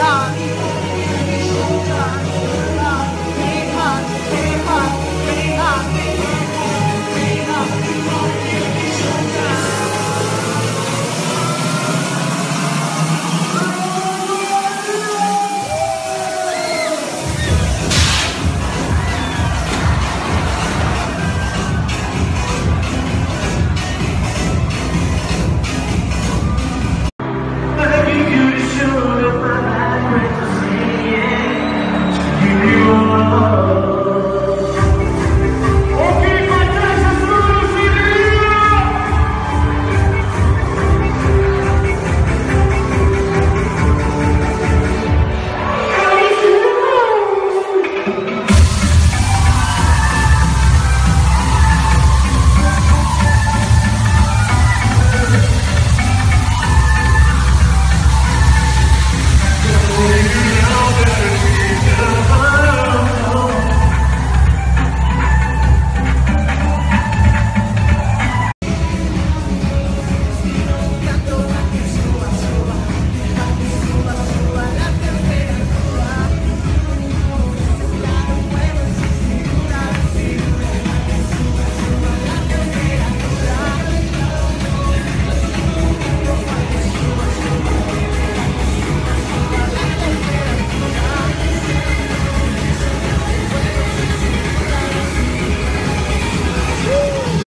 uh,